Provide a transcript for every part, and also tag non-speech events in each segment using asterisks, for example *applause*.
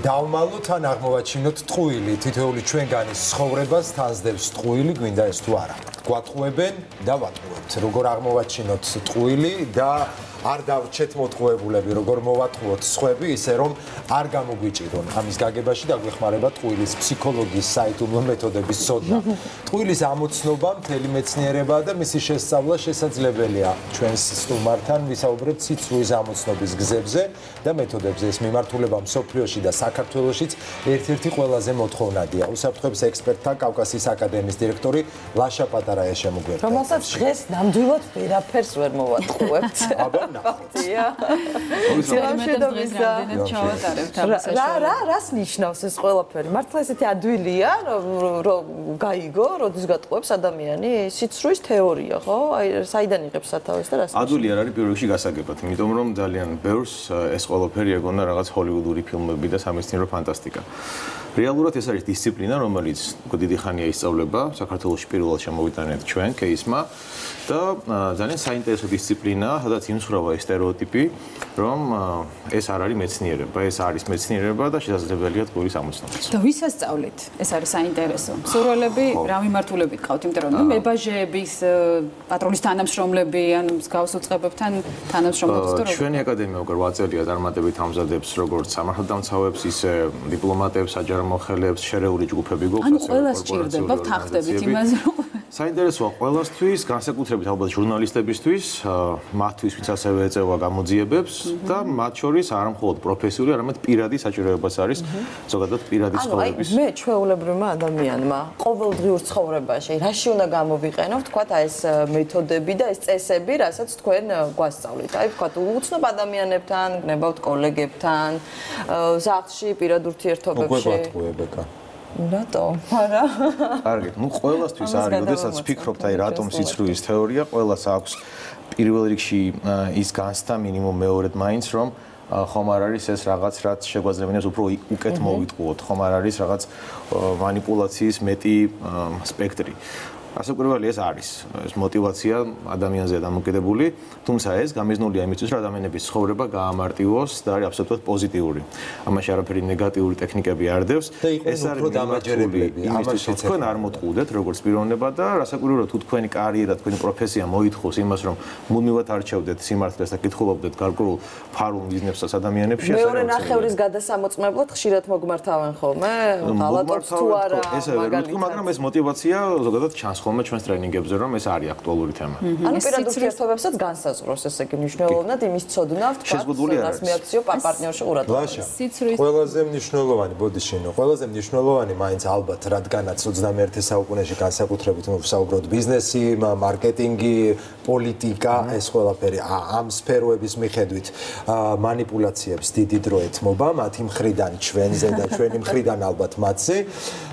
დავმალოთ ან აღმოვაჩინოთ ტყუილი. თითოეული ჩვენგანის ცხოვრებას თანსდებს ტყუილი გვინდა ეს თუ არა გვატყუებენ და ვატყუებთ როგორ აღმოვაჩინოთ ტყუილი და არ დავრჩეთ მოტყუებულები, როგორ მოვატყუოთ სხვები, ისე რომ არ გამოგვიჭირონ. ამის გაგებაში დაგვეხმარება ტყუილის ფსიქოლოგიის საიტუმლო მეთოდების სოდნა. *laughs* ტყუილის ამოცნობა მთელი მეცნიერება და მისი შესწავლა შესაძლებელია ჩვენს სტუმართან ვისაუბრებთ ციცრუის ამოცნობის გზებზე და მეთოდებზე. ეს მიმართულება მსოფლიოში და საქართველოსიც ერთ-ერთი ყველაზე მოთხოვნადია. უსაფრთხოების ექსპერტთა კავკასიის აკადემიის დირექტორი ლაშა პატარაია შემოგვერთა. რომელსაც დღეს ნამდვილად ვერაფერს ვერ მოვატყუებთ. *laughs* აბა ნახოთ. რა რა რას ნიშნავს ეს ყველაფერი? მართლა ესეთი ადვილია, რომ გაიგო, როდის გატყუებს ადამიანი? სიცრუის თეორია, ხო? აი საიდან იღებს სათავეს და რას? ადვილი არ არის პირველ რიგში გასაგებად, იმიტომ რომ ძალიან ბევრს ეს ყველაფერი ეგონა რაღაც ჰოლივუდური ფილმები და სამეცნიერო ფანტასტიკა. რეალურად ეს არის დისციპლინა, რომელიც დიდი ხანია ისწავლება, საქართველოს პირველად გავიხსენეთ ჩვენ кейსმა და ძალიან საინტერესო დისციპლინაა, სადაც იმსურავა ეს стереოტიპი, რომ ეს არ არის მეცნიერება, ეს არის მეცნიერება და შესაძლებელია თქურის ამოცნობით. და ვის ასწავლეთ? ეს არის საინტერესო. მსურველები რა მიმართულებით ყავთ, იმიტომ რომ მებაჟეების, პატრონის თანამშრომლები, ან მსგავს უწყებებთან თანამშრომლობს თუ როგორ? ჩვენი აკადემია უკვე 8 წელია წარმატებით ამზადებს როგორც სამართალდამცავებს, ისე დიპლომატებს, აჯანმრთელებს, შერეული ჯგუფები გვაქვს. ანუ ყველა სჭირდება, თანხდებით იმაზე, რომ საინტერესოა ყველასთვის განსაკუთრებით ალბათ ჟურნალისტებისთვის მათთვის ვინც ასევე ეწევა გამოძიებებს და მათ შორის არ მხოლოდ პროფესიული არამედ პირადი საჭიროებაც არის ზოგადად პირადი ცხოვრების. ანუ მე ჩვეულებრივმა ადამიანმა ყოველდღიურ ცხოვრებაში რაში უნდა გამოვიყენო თქვა ეს მეთოდები და ეს წესები რასაც თქვენ გვასწავლით. აი თქვა უცნობ ადამიანებთან გნებავთ კოლეგებთან ზახში პირად ურთიერთობებში გატყუებეკა. რატო? არა. კარგით, ну ყოველასთვის არის, შესაძაც ფიქრობთ, აი რატომ სიცრუის თეორია, ყოველას აქვს პირველ რიგში ის განცდა მინიმუმ მეორედ მაინც, რომ ხომ არ არის ეს რაღაც რაც შეგვაძლევინებს უფრო უკეთ მოვიტყუოთ, ხომ არ არის რაღაც манипуляციის მეტი სპექტრი. ასაკურველი ეს არის. ეს мотиваცია ადამიანზე დამოკიდებული თუმცა ეს გამიზნულია იმისთვის რომ ადამიანების ცხოვრება გაამარტივოს და არის აბსოლუტურად პოზიტიური. ამაში არაფერი ნეგატიური ტექნიკები არ დევს. ეს არის უფრო დამაჯერებლები ამაშიც თქვენ არ მოტყუდეთ როგორც პიროვნება და რასაკურველია თუ თქვენი კარიერა თქვენი პროფესია მოითხოვს იმას რომ მუდმივად არჩევდეთ სიმართლეს და კითხულობდეთ გარკვეულ ფარულ მიზნებსაც ადამიანებში ეს მეორე ნახევრის გადასამოწმებლად ხშირად მოგმართავენ ხოლმე ღალატობს თუ არა ეს ვერტყვი მაგრამ ეს мотиваცია ზოგადად ჩანს არის ხოლმე ჩვენს ტრენინგებზე, რომ ეს არის აქტუალური თემა. ანუ პირად ურთიერთობებსაც განსაზღვროს, ესე იგი მნიშვნელოვნად იმის ცოდნავთ, ფაქტს მიაქციო პარტნიორში ყურადღება. ყველაზე მნიშვნელოვანი ბოდიშინო, ყველაზე მნიშვნელოვანი მაინც ალბათ, რადგანაც 21 საუკუნეში განსაკუთრებით ვსაუბრობთ ბიზნესი, მარკეტინგი, პოლიტიკა, ეს ყველაფერი ამ სფეროების მიხედვით манипуляციებს დიდი დრო ეთმობა, მათი მხრიდან ჩვენზე და *laughs* ჩვენი მხრიდან ალბათ მათზე,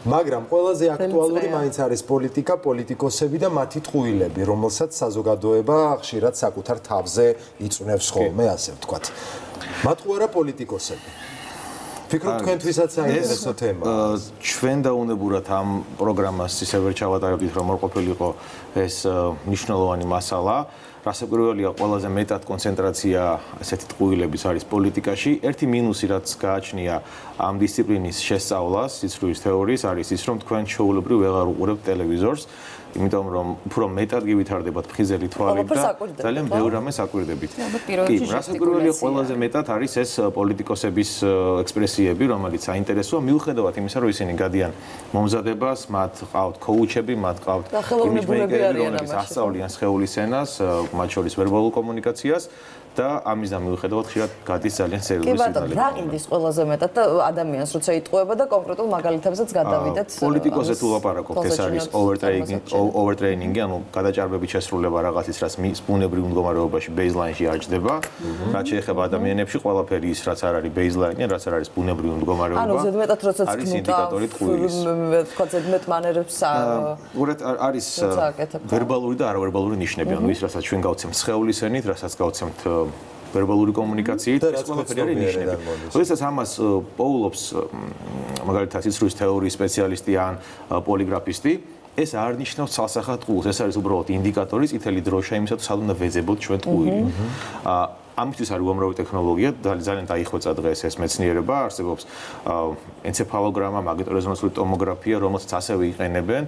მაგრამ ყველაზე აქტუალური მაინც არის პოლიტიკა, პოლიტიკა პოლიტიკოსები და მათი ტყუილები, რომელსაც საზოგადოება ხშირად საკუთარ თავზე იწვნევს ხოლმე, ასე ვთქვათ. მათყუარა პოლიტიკოსები. ფიქრობ თქვენთვისაც საინტერესო თემა. ჩვენ დაუნებურად ამ პროგრამას ისე ვერ ჩავატარებდით, რომ არ ყოფილიყო ეს მნიშვნელოვანი მასალა. რასაკვირველია, ყველაზე მეტად კონცენტრაცია ასეთი ტყუილების არის პოლიტიკაში. ერთი მინუსი რაც გააჩნია ამ დისციპლინის შესწავლას, სიცრუის თეორიის არის ის, რომ თქვენ ჩაულებრივ ვეღარ უყურებთ ტელევიზორს. იმიტომ რომ უფრო მეტად გივითარდებათ ფხიზელი თვალი და ძალიან ბევრ რამეს აკვირდებით. კი, რასაკვირველია ყველაზე მეტად არის ეს პოლიტიკოსების ექსპრესიები, რომელიც საინტერესოა მიუხედავად იმისა, რომ ისინი გადიან მომზადებას, მათ ყავთ კოუჩები, მათ ყავთ იმიჯმეიკერები, რომლებიც ასწავლიან სხეულის ენას, მათ შორის ვერბალულ კომუნიკაციას. და ამის და მიუხედავად ხშირად გადის ძალიან სერიოზული სიგნალები. კი ბატონო, რა კიდის ყველაზე მეტად ადამიანს როცა იტყუება და კონკრეტულ მაგალითებსაც გადავიდეთ. პოლიტიკოზე თუ ლაპარაკობთ, ეს არის overtraining, overtraining-ი, ანუ გადაჭარბებით შესრულება რაღაცის, რაც ბუნებრივ მდგომარეობაში baseline-ში არ ჯდება. რაც შეეხება ადამიანებში, ყველაფერი ის, რაც არ არის baseline-ი, რაც არ არის ბუნებრივ მდგომარეობა. ანუ ზედმეტად როცა არის ინდიკატორი ტყუილის. თქვა ზედმეტ მანერებს უბრალოდ არის ვერბალური და არავერბალური ნიშნები, ანუ ის, რასაც ჩვენ გავცემთ სხეულის ენით, რასაც გავცემთ ვერბალური კომუნიკაციით ეს ყველაფერი არის ნიშნები. როდესაც ამას პოულობს მაგალითად ისრუის თეორიის სპეციალისტი ან პოლიგრაფისტი, ეს არ ნიშნავს ცალსახად ყულს, ეს არის უბრალოდ ინდიკატორი წითელი დროშა იმისა თუ სად უნდა ვეძებოთ ჩვენ ტყუილი. აა ამისთვის არის უამრავი ტექნოლოგია, ძალიან დაიხვეწა დღეს ეს მეცნიერება, არსებობს ენცეფალოგრამა, მაგნიტორეზონანსული ტომოგრაფია, რომელსაც ასევე იყენებენ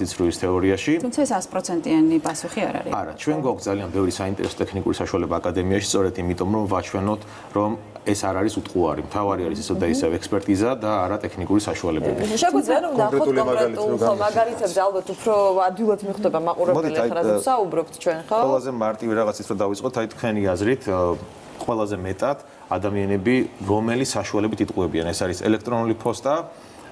სიცრუის თეორიაში. თუმცა ეს 100%-იანი პასუხი არ არის. არა, ჩვენ გვაქვს ძალიან ბევრი საინტერესო ტექნიკური საშუალება აკადემიაში, სწორედ იმიტომ რომ ვაჩვენოთ, რომ ეს არ არის უტყუარი. მთავარი არის ისო და ისევ ექსპერტიზა და არა ტექნიკური საშუალებები. შეგვიძლია რომ ნახოთ კონკრეტულ მაგალითებს ალბათ უფრო ადვილად მიხვდება მაყურებელი ხარ ასე საუბრობთ ჩვენ ხო? ყველაზე მარტივი რაღაცით რომ დავიწყოთ, აი თქვენი აზრით ყველაზე მეტად ადამიანები რომელი საშუალებით იტყუებიან? ეს არის ელექტრონული პოსტა,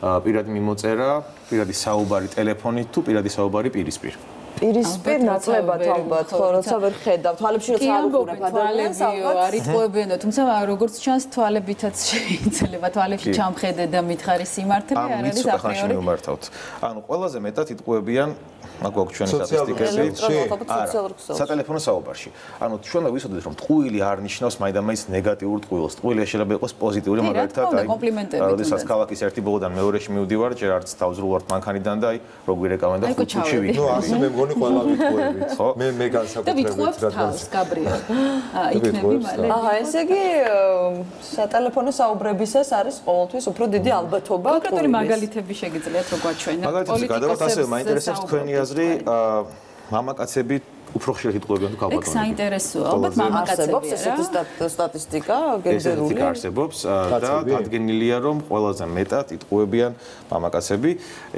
პირადი მიმოწერა, პირადი საუბარი ტელეფონით თუ პირადი საუბარი პირისპირ? პირისპირ ნაკლებად ალბათ, ხო, როცა ვერ ხედავ, თვალებში როცა არ უყურებ ადამიანს, ალბათ არ იტყუებიანო, თუმცა როგორც ჩანს თვალებითაც *laughs* შეიძლება თვალებში ჩამხედე და მითხარი სიმართლე არ არის აფრიორი. ანუ ყველაზე მეტად იტყუებიან მაგ გვაქვს ჩვენი სტატისტიკები. სატელეფონო საუბარში. ანუ ჩვენ ვისაუბრეთ რომ ტყუილი არ ნიშნავს მაინდამაინც ნეგატიურ ტყუილს. ტყუილი შეიძლება იყოს პოზიტიური, მაგალითად აი. როდესაც ქალაქის ერთი ბოლოდან მეორეში მივდივარ, ჯერ არც თავზრულ ვარ მანქანიდან და აი როგ ვირეკავენ და ხუთში ვიქ. ნუ ასე მე მგონი *laughs* ყველა ვიტყუებით, ხო? მე მე განსაკუთრებით რა თქმა გაბრიელ. აა იქნები მალე. აჰა, ესე იგი სატელეფონო საუბრებისას არის ყოველთვის უფრო დიდი ალბათობა. კონკრეტული მაგალითები შეგიძლიათ რო გვაჩვენოთ. პოლიტიკოსებს გადავართ ასე მაინტერესებს თქვენი აზრი მამაკაცები უფრო ხშირად იტყუებიან თუ ქალბატონები. ეგ საინტერესოა. ალბათ მამაკაცებია რა. არსებობს ესეთი სტატისტიკა გენდერული. ესეთი არსებობს და დადგენილია რომ ყველაზე მეტად იტყუებიან მამაკაცები.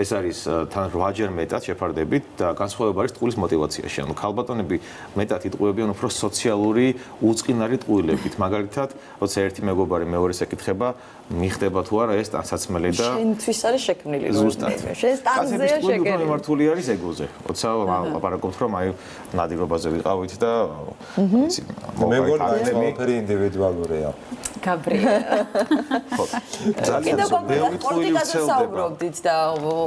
ეს არის თან 8ჯერ მეტად შეფარდებით და განსხვავება არის ტყუილის мотиваციაში. ანუ ქალბატონები მეტად იტყუებიან უფრო სოციალური უწყინარი ტყუილებით. მაგალითად, როცა ერთი მეგობარი მეორეს ეკითხება, მიხდება თუ არა ეს ტანსაცმელი და შენთვის არის შექმნილი ზუსტად. შენ სტანზეა შეგერი. მართული არის ეგოზე. როცა ლაპარაკობთ რომ აი ნადირობაზე ვიყავით და იცი მე მგონი ეს ყველაფერი ინდივიდუალურია. გაბრიელ. *laughs* ხო. *laughs* ძალიან ბევრი პოლიტიკაზე საუბრობდით და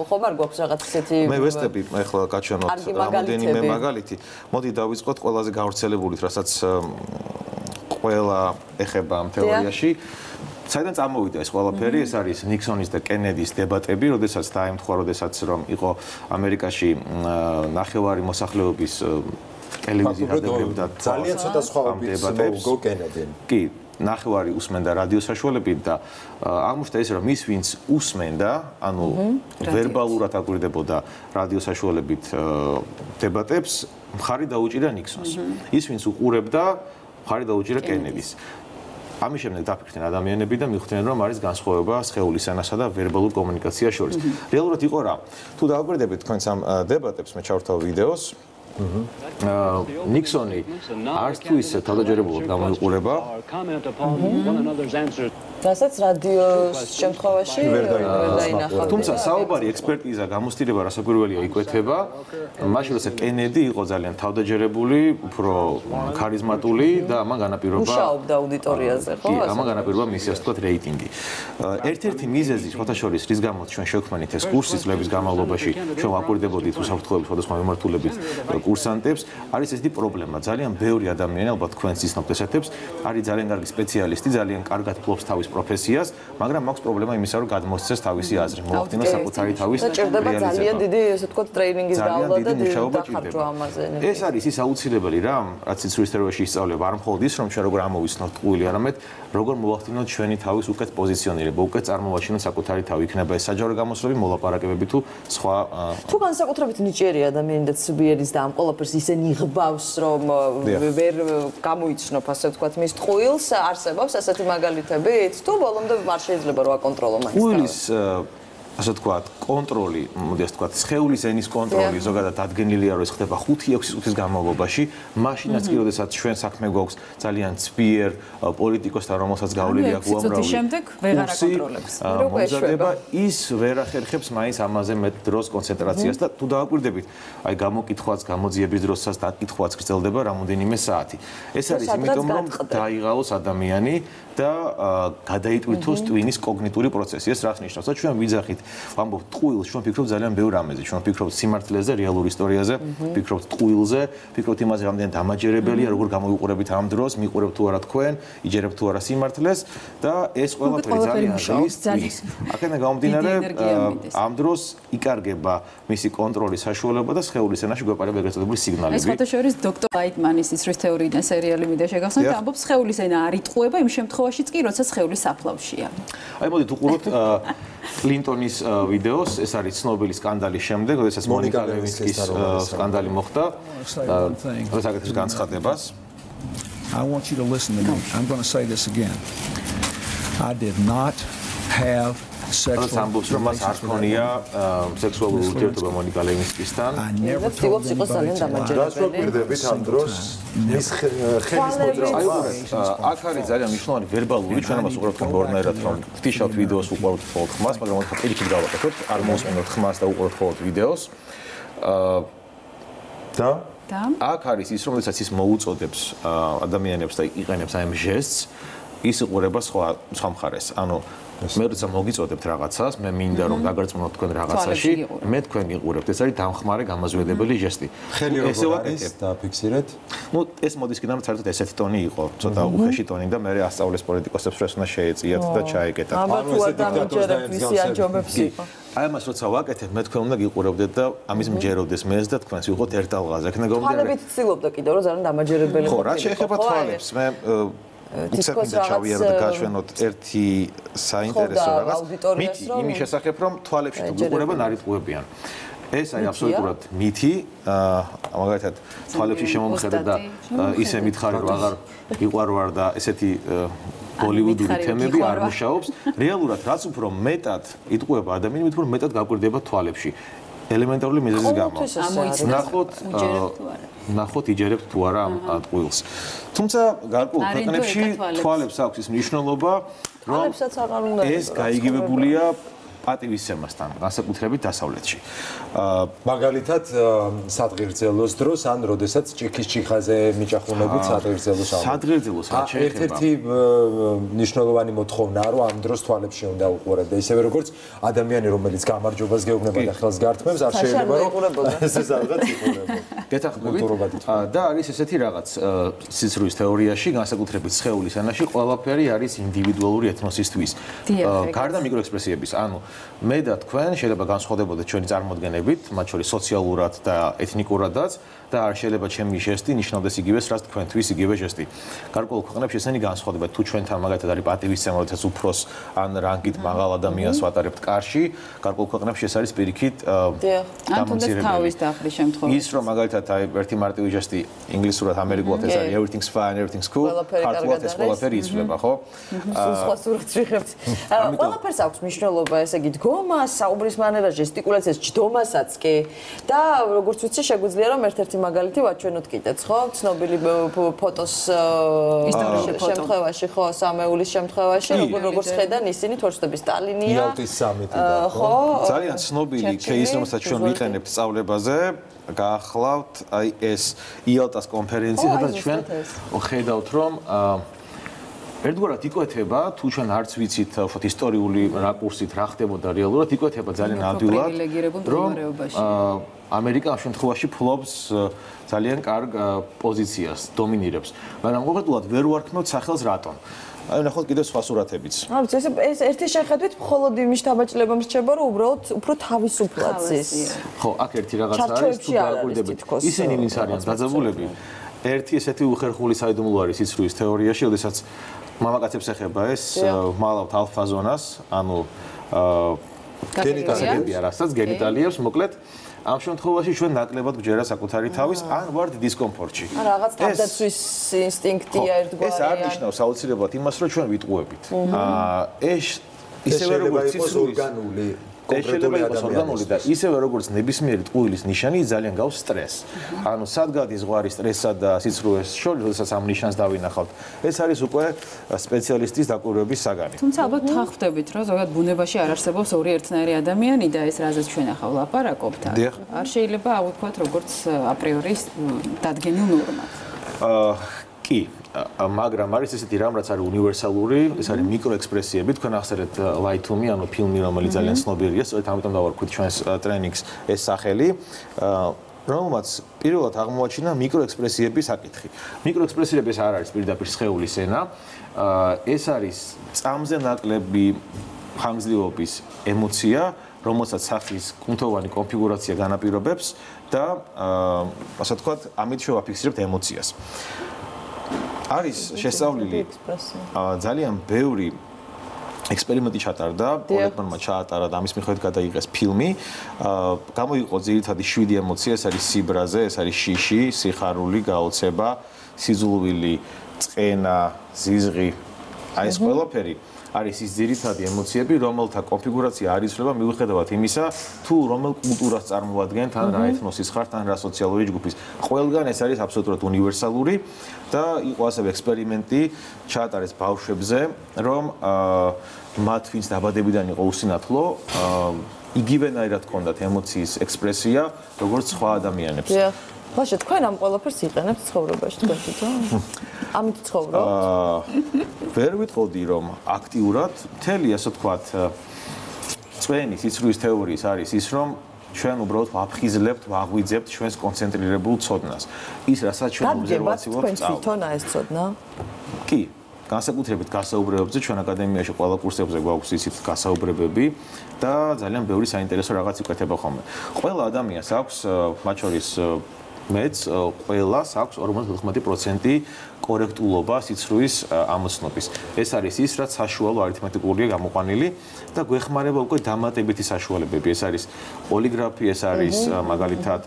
ხომ არ გვაქვს რაღაც ისეთი მე ვესტები ახლა გაჩვენოთ რამოდენიმე მაგალითი. მოდი დავიწყოთ ყველაზე გავრცელებულით, რასაც ყველა ეხება ამ თეორიაში. საიდან წარმოვიდა ეს ყველაფერი? ეს არის ნიქსონის და კენედის დებატები, როდესაც დაემთხვა, როდესაც რომ იყო ამერიკაში ნახევარი მოსახლეობის ტელევიზია დადებდა ძალიან ცოტა სხვაობის მოგო კენედინ. კი, ნახევარი უსმენდა რადიო საშუალებით და აღმოჩნდა ეს რომ ის ვინც უსმენდა, ანუ ვერბალურად აკვირდებოდა რადიო საშუალებით დებატებს, მხარი დაუჭირა ნიქსონს. ის ვინც უყურებდა, მხარი დაუჭირა კენედის. ამის შემდეგ დაფიქრდნენ ადამიანები და მიხვდნენ რომ არის განსხვავება სხეულის ენასა და ვერბალურ კომუნიკაციას შორის. რეალურად იყო რა? თუ დააკვირდებით თქვენს ამ დებატებს მე ჩავრთავ ვიდეოს, აა ნიქსონი არც თუ ისე თავდაჯერებულად გამოიყურება რასაც რადიოს შემთხვევაში ვერ დაინახავ. თუმცა საუბარი ექსპერტიზა გამოსtildeება რასაკვირველია იკვეთება. მაშინ როცა კენედი იყო ძალიან თავდაჯერებული, უფრო ქარიზმატული და ამან განაპირობა მუშაობდა აუდიტორიაზე, ხო? კი, ამან განაპირობა მისი ასე ვთქვათ რეიტინგი. ერთ-ერთი მიზეზი, ფოთაშორის, რის გამოც ჩვენ შევქმნით ეს კურსი წლების განმავლობაში, ჩვენ ვაკვირდებოდით უსაფრთხოების სხვადასხვა მიმართულებით კურსანტებს, არის ესეთი პრობლემა. ძალიან ბევრი ადამიანი, ალბათ თქვენც ისნობთ ესეთებს, არის ძალიან კარგი სპეციალისტი, ძალიან კარგად ფლობს თავის თავის პროფესიას, მაგრამ მაქვს პრობლემა იმისა, რომ გადმოსცეს თავისი აზრი, მოახდინოს საკუთარი თავის რეალიზება. ძალიან დიდი, ესე ვთქვათ, ტრეინინგის გავლა და დახარჯვა ამაზე. ეს არის ის აუცილებელი რა, რაც ციცრის თერაპიაში ისწავლება, არ მხოლოდ ის, რომ ჩვენ როგორ ამოვიცნოთ ტყუილი, არამედ როგორ მოახდინოთ ჩვენი თავის უკეთ პოზიციონირება, უკეთ წარმოვაჩინოთ საკუთარი თავი, იქნება ეს საჯარო გამოსვლები, მოლაპარაკებები თუ სხვა თუ განსაკუთრებით ნიჭიერი ადამიანი და ცბიერის და ამ ყოლაფერს ისე ნიღბავს, რომ ვერ გამოიცნობ, ასე ვთქვათ, მის ტყუილს, არსებობს ასეთი მაგალითები? თუ ბოლომდე არ შეიძლება რა აკონტროლო მაინც. უილის ასე ვთქვათ, კონტროლი, მოდი ასე ვთქვათ, სხეულის ენის კონტროლი ზოგადად ადგენილია, რომ ეს ხდება 5-6 წუთის განმავლობაში, მაშინაც კი, როდესაც ჩვენ საქმე გვაქვს ძალიან ცბიერ პოლიტიკოსთან, რომელსაც გავლილი აქვს უამრავი. წუთის შემდეგ ვეღარ აკონტროლებს. მოძრაობა ის ვერ ახერხებს მაინც ამაზე მეტ დროს კონცენტრაციას და თუ დააკვირდებით, აი გამოკითხვაც, გამოძიების დროსაც დაკითხვაც გრძელდება რამოდენიმე საათი. ეს არის იმიტომ, რომ დაიღალოს ადამიანი და გადაიტვირთოს ტვინის კოგნიტური პროცესი. ეს რას ნიშნავს? ჩვენ ვიძახით ვამბობ ტყუილს, ჩვენ ვფიქრობთ ძალიან ბევრ რამეზე, ჩვენ ვფიქრობთ სიმართლეზე, რეალურ ისტორიაზე, ვფიქრობთ ტყუილზე, ვფიქრობთ იმაზე, რამდენი დამაჯერებელია, როგორ გამოვიყურებით ამ დროს, მიყურებთ თუ არა თქვენ, იჯერებთ თუ არა სიმართლეს და ეს ყველაფერი ძალიან ძალიან. აქედან გამომდინარე ამ დროს იკარგება მისი კონტროლის საშუალება და სხეულის ენაში გვეპარება ეგრეთ წოდებული სიგნალები. ეს ფოტოშორის დოქტორ აიტმანის ისრის თეორიიდან სერიალი მინდა შეგახსენოთ, ამბობს სხეულის ენა არ იტყუება იმ შემთხვევაშიც კი, როცა სხეული საფლავშია. აი მოდით უყუროთ კლინტონის ვიდეოს, ეს არის ცნობილი სკანდალის შემდეგ, როდესაც მონიკა ლევინსკის სკანდალი მოხდა. როცა აკეთებს განცხადებას. I want you to listen to me. I'm going to say this again. I did not have სექსუალურ სამბობს რომ მას არ ქონია სექსუალური ურთიერთობა მონიკა ლევინსკისთან. ვცდილობს იყოს ძალიან დამაჯერებელი. რას ვაპირდებით ამ დროს მის ხელის მოძრაობა? აქ არის ძალიან მნიშვნელოვანი ვერბალური, ჩვენ ამას უყურებთ მორნერად რომ ფთიშავთ ვიდეოს უყურებთ ხოლმე ხმას, მაგრამ მოხდა პირიქით გავაკეთოთ, არ მოსმენთ ხმას და უყურებთ ხოლმე ვიდეოს. აა და და აქ არის ის რომელსაც ის მოუწოდებს ადამიანებს და იყენებს აი ამ ჟესტს ის უყურება სხვა სხვა მხარეს. ანუ მე როცა მოგიწოდებთ რაღაცას, მე მინდა რომ დაგარწმუნოთ თქვენ რაღაცაში, მე თქვენ გიყურებთ. ეს არის დამხმარე გამაზვედებელი ჟესტი. ხელი როგორ არის დაფიქსირეთ? ну ეს მოდის კიდევ საერთოდ ესეთი ტონი იყო, ცოტა უხეში ტონი და მე ასწავლეს პოლიტიკოსებს რომ ეს უნდა შეეწიათ და ჩაეკეტათ. ანუ ეს დიქტატორები ვისი აჯობებს იყო. აი მას როცა ვაკეთებ, მე თქვენ უნდა გიყურებდეთ და ამის მჯეროდეს მეც და თქვენს ვიყოთ ერთ ალღაზე. აქ უნდა გამოდიარე. თვალებით ცდილობდა კიდევ რომ ძალიან დამაჯერებელი ხო, რა შეეხება თვალებს? მე თითქოს ჩავიერ და გაშვენოთ ერთი საინტერესო რაღაც. მითი იმის შესახებ რომ თვალებში თუ გიყურებენ არ იტყუებიან ეს არის აბსოლუტურად მითი. მაგალითად თვალებში შემომხედა და ისე მითხარი რომ აღარ იყვარვარ და ესეთი ბოლივუდური თემები არ მუშაობს. რეალურად რაც უფრო მეტად იტყუება ადამიანი უფრო მეტად გაკვირდება თვალებში ელემენტარული მიზეზის გამო. ნახოთ ნახოთ იჯერებთ თუ არა ამ ტყუილს. თუმცა გარკვეულ ქვეყნებში თვალებს. აქვს ის მნიშვნელობა, რომ ეს გაიგივებულია პატივისცემასთან, განსაკუთრებით დასავლეთში. აა მაგალითად სადღერძელოს დროს ან როდესაც ჭიქის ჭიხაზე მიჭახუნებით სადღერძელოს ამ. სადღერძელოს არ შეიძლება. ერთ-ერთი ნიშნულოვანი მოთხოვნაა, რომ ამ დროს თვალებში უნდა უყურებდე. ისევე როგორც ადამიანი, რომელიც გამარჯვებას გეუბნება და ხელს გართმევს, არ შეიძლება რომ ესე რაღაც იყურებო. გეთახმებით? და არის ესეთი რაღაც სიცრუის თეორიაში, განსაკუთრებით სხეულის ენაში, ყველაფერი არის ინდივიდუალური ეთნოსისთვის. გარდა მიკროექსპრესიების, ანუ მე და თქვენ შეიძლება განსხვავდებოდეთ ჩვენი წარმოდგენებით, მათ შორის სოციალურად და ეთნიკურადაც და არ შეიძლება ჩემი ჟესტი ნიშნავდეს იგივეს, რაც თქვენთვის იგივე ჟესტი. გარკვეულ ქვეყნებში ესენი განსხვავდება. თუ ჩვენთან მაგათად არის პატივისცემა, როდესაც უფროს ან რანგით მაღალ ადამიანს ვატარებთ კარში, გარკვეულ ქვეყნებში ეს არის პირიქით დამონცირებელი. თავის დახრის შემთხვევაში. ის რომ მაგალითად აი ერთი მარტივი ჟესტი ინგლისურად ამერიკულად ეს არის everything's fine, everything's cool. ქართულად ეს ყველაფერი იცვლება, ხო? სხვა სურათს ვიღებთ. ყველაფერს აქვს მნიშვნელობა, ესე იგი დგომას, საუბრის მანერა, ჟესტიკულაციას, ჯდომასაც კი. და როგორც ვიცი, შეგვიძლია რომ ერთ-ერთი ერთი მაგალითი ვაჩვენოთ კიდეც, ხო? ცნობილი ფოტოს შემთხვევაში, ხო, სამეულის შემთხვევაში, როგორც ხედან ისინი თორსდების სტალინია. იალტის სამიტი და ხო? ძალიან ცნობილი кейსი, რომელსაც ჩვენ ვიყენებთ სწავლებაზე, გაახლავთ აი ეს იალტას კონფერენცია, სადაც ჩვენ ხედავთ, რომ აა ერთგვარად იკვეთება, თუ ჩვენ არც ვიცით უფრო ისტორიული რაკურსით რა ხდებოდა რეალურად, იკვეთება ძალიან ადვილად, რომ ამერიკა ამ შემთხვევაში ფლობს ძალიან კარგ პოზიციას, დომინირებს. მაგრამ ყოველდღურად ვერ ვარქმევთ სახელს რატომ? აი ნახოთ კიდევ სხვა სურათებიც. აა ეს ეს ერთი შეხედვით მხოლოდ იმის დაბაჭლება მრჩება, რომ უბრალოდ უფრო თავისუფლად ის. ხო, აქ ერთი რაღაცა არის, თუ დააკვირდებით. ისინი ვინც არიან დაძაბულები, ერთი ესეთი უხერხული საიდუმლო არის სიცრუის თეორიაში, ოდესაც მამაკაცებს ეხება ეს მალავთ ალფა ზონას, ანუ აა გენიტალიებს, რასაც გენიტალიებს, მოკლედ ამ შემთხვევაში ჩვენ ნაკლებად გვჯერა საკუთარი თავის ან ვართ დისკომფორტში. რაღაც თავდაცვის ინსტინქტია ერთგვარი. ეს არ ნიშნავს აუცილებლად იმას, რომ ჩვენ ვიტყუებით. აა ეს ისევე როგორც ის ორგანული კონკრეტული ადამიანის და ისევე როგორც ნებისმიერი ტყუილის ნიშანი ძალიან გავს სტრესს. ანუ სად გადის ზღვარი სტრესსა და სიცრუეს შორის, როდესაც ამ ნიშანს დავინახავთ. ეს არის უკვე სპეციალისტის დაკვირვების საგანი. თუმცა ალბათ თანხდებით, რომ ზოგადად ბუნებაში არ არსებობს ორი ერთნაირი ადამიანი და ეს რაზეც ჩვენ ახლა ვლაპარაკობთ, არ შეიძლება ავიქოთ როგორც აპრიორი დადგენილ ნორმად. აა კი, მაგრამ არის ესეთი რამ, რაც არის უნივერსალური, ეს არის მიკროექსპრესიები. თქვენ ახსენეთ ლაითუმი, ანუ ფილმი, რომელიც ძალიან ცნობილია, სწორედ ამიტომ დავარქვით ჩვენს ტრენინგს ეს სახელი. ა, რომელმაც პირველად აღმოაჩინა მიკროექსპრესიების საკითხი. მიკროექსპრესიები ეს არ არის პირდაპირ სხეულის ენა. ა, ეს არის წამზე ნაკლები ხანგრძლივობის ემოცია, რომელსაც სახის კუნთოვანი კონფიგურაცია განაპირობებს და აა ასე ვთქვათ, ამით შევაფიქსირებთ ემოციას. არის შესწავლილი ძალიან ბევრი ექსპერიმენტი ჩატარდა, პოლიტმანმა ჩაატარა და ამის მიხედვით გადაიღეს ფილმი. აა გამოიყო ძირითადი 7 ემოცია, ეს არის სიბრაზე, ეს არის შიში, სიხარული, გაოცება, სიძულვილი, წყენა, ზიზღი. აი ეს ყველაფერი არის ის ძირითადი ემოციები, რომელთა კონფიგურაცია არ იცვლება მიუხედავად იმისა, თუ რომელ კულტურას წარმოადგენთ, ან რა ეთნოსის ხართ, ან რა სოციალური ჯგუფის. ყველგან ეს არის აბსოლუტურად უნივერსალური და იყო ასევე ექსპერიმენტი ჩაატარეს ბავშვებზე, რომ აა მათ ვინც დაბადებიდან იყო უსინათლო, აა იგივენაირად ჰქონდათ ემოციის ექსპრესია, როგორც სხვა ადამიანებს. ბაშე, თქვენ ამ ყველაფერს იყენებთ ცხოვრებაში თქვენ თვითონ? ამით ცხოვრობთ? აა ვერ ვიტყოდი რომ აქტიურად მთელი ასე ვთქვათ წვენის იცრუის თეორიის არის ის რომ ჩვენ უბრალოდ ვაფხიზლებთ, ვაღვიძებთ ჩვენს კონცენტრირებულ ცოდნას. ის რასაც ჩვენ გაგდებათ ურეზერვაციულობთ თქვენ სწავლ. თვითონ აი ეს ცოდნა? კი, განსაკუთრებით გასაუბრებებზე ჩვენ აკადემიაში ყველა კურსებზე გვაქვს ისიც გასაუბრებები და ძალიან ბევრი საინტერესო რაღაც იკვეთება ხოლმე. ყველა ადამიანს აქვს მათ შორის მეც აა, ყველას აქვს 54% კორექტულობა სიცრუის ამოცნობის. ეს არის ის, რაც საშუალო არითმეტიკურია გამოყვანილი და გვეხმარება უკვე დამატებითი საშუალებები. ეს არის პოლიგრაფი, ეს არის მაგალითად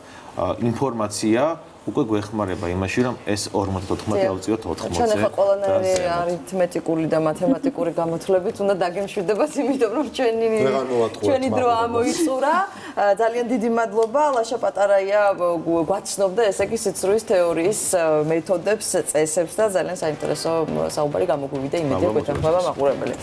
ინფორმაცია უკვე გვეხმარება იმაში, რომ ეს 54 ავწიოთ 80-ზე. ჩვენ ახლა ყველანაირი არითმეტიკული და მათემატიკური გამოთვლებით უნდა დაგემშვიდობათ, იმიტომ რომ ჩვენი ჩვენი დრო ამოიწურა. ძალიან დიდი მადლობა, ლაშა პატარაია გვაცნობდა ესე იგი სიცრუის თეორიის მეთოდებს, წესებს და ძალიან საინტერესო საუბარი გამოგვივიდა იმედია გვეთანხმება მაყურებელი.